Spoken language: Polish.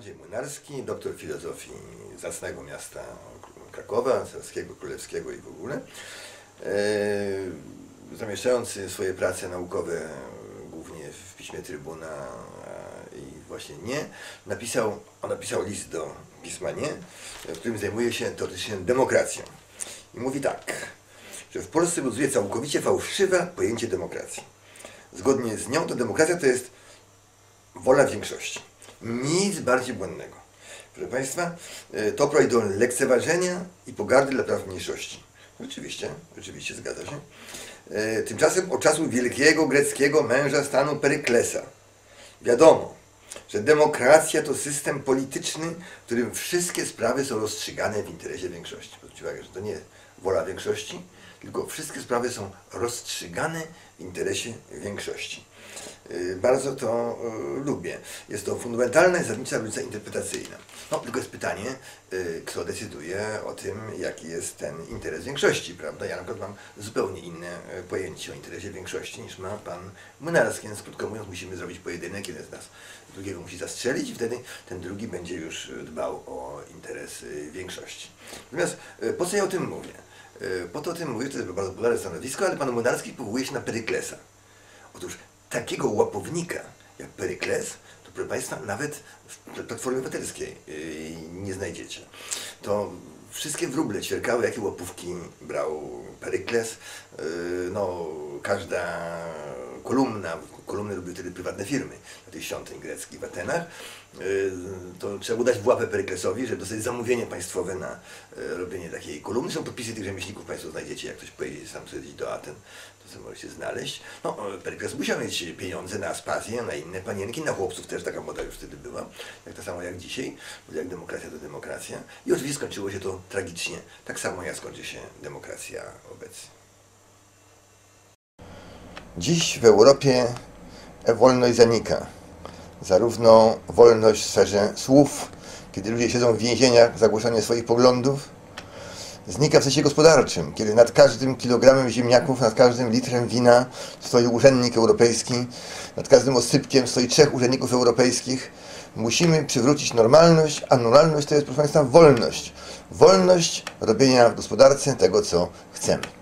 Andrzej Młynarski, doktor filozofii zacnego miasta Krakowa, Carskiego, Królewskiego i w ogóle. E, zamieszczający swoje prace naukowe głównie w piśmie Trybuna i właśnie nie, napisał, on napisał list do pisma nie, w którym zajmuje się teoretycznie demokracją. I mówi tak, że w Polsce buduje całkowicie fałszywe pojęcie demokracji. Zgodnie z nią to demokracja to jest wola większości. Nic bardziej błędnego. Proszę Państwa, e, to prowadzi do lekceważenia i pogardy dla praw mniejszości. Rzeczywiście, rzeczywiście zgadza się. E, Tymczasem od czasu wielkiego greckiego męża stanu Peryklesa wiadomo, że demokracja to system polityczny, w którym wszystkie sprawy są rozstrzygane w interesie większości. Zwróćcie uwagę, że to nie wola większości, tylko wszystkie sprawy są rozstrzygane w interesie większości. Yy, Bardzo to yy, lubię. Jest to fundamentalna zasadnicza różnica interpretacyjna. No, tylko jest pytanie, yy, kto decyduje o tym, jaki jest ten interes większości, prawda? Ja na przykład mam zupełnie inne pojęcie o interesie większości niż ma pan Młynarski, więc krótko mówiąc musimy zrobić pojedynek, jeden z nas drugiego musi zastrzelić i wtedy ten drugi będzie już dbał o interes większości. Natomiast po co ja o tym mówię? Po to o tym mówię, to jest bardzo popularne stanowisko, ale pan Młynarski powołuje się na Peryklesa. Otóż takiego łapownika jak Perykles, to proszę Państwa, nawet w Platformie Obywatelskiej yy, nie znajdziecie. To wszystkie wróble ćwierkały, jakie łapówki brał Perykles. Yy, No, każda kolumna, kolumny robiły wtedy prywatne firmy na tych świątyń greckich w Atenach. Yy, To trzeba było dać w łapę Peryklesowi, żeby dostać zamówienie państwowe na yy, robienie takiej kolumny. Są podpisy tych rzemieślników, Państwo znajdziecie, jak ktoś pojedzie sam sobie do Aten, to sobie możecie znaleźć. No, Perykles musiał mieć pieniądze na Aspazję, na inne panienki, na chłopców też taka moda już wtedy była, jak to samo jak dzisiaj, bo jak demokracja to demokracja. I oczywiście skończyło się to tragicznie, tak samo jak skończy się demokracja obecnie. Dziś w Europie wolność zanika. Zarówno wolność w sferze słów, kiedy ludzie siedzą w więzieniach za głoszenie swoich poglądów, znika w sensie gospodarczym, kiedy nad każdym kilogramem ziemniaków, nad każdym litrem wina stoi urzędnik europejski, nad każdym osypkiem stoi trzech urzędników europejskich. Musimy przywrócić normalność, a normalność to jest, proszę Państwa, wolność. Wolność robienia w gospodarce tego, co chcemy.